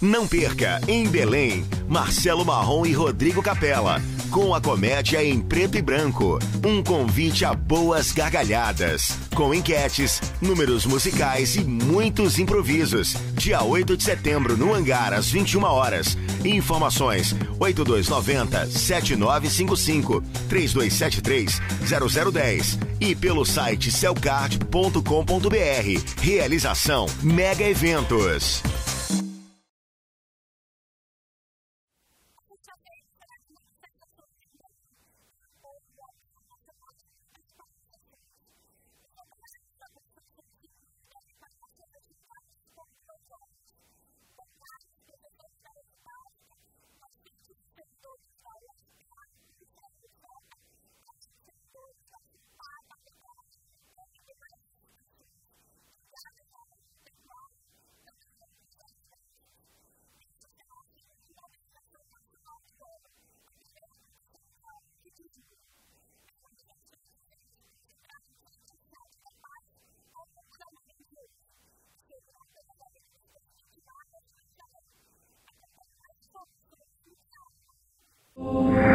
Não perca, em Belém, Marcelo Marrom e Rodrigo Capella, com a comédia em preto e branco. Um convite a boas gargalhadas, com enquetes, números musicais e muitos improvisos. Dia 8 de setembro, no Hangar, às 21 horas. Informações: 8290-7955, 3273-0010 e pelo site celcard.com.br. Realização Mega Eventos. to face that Oh.